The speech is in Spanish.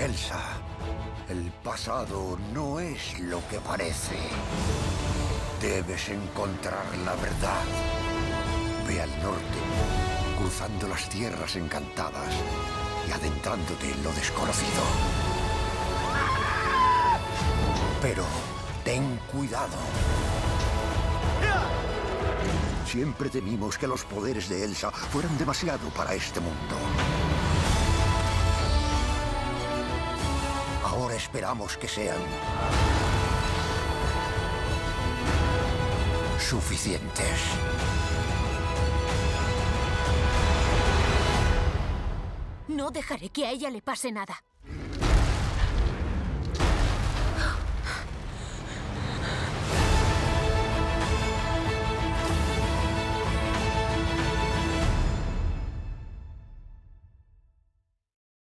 Elsa, el pasado no es lo que parece. Debes encontrar la verdad. Ve al norte, cruzando las tierras encantadas y adentrándote en lo desconocido. Pero ten cuidado. Siempre temimos que los poderes de Elsa fueran demasiado para este mundo. Esperamos que sean suficientes. No dejaré que a ella le pase nada.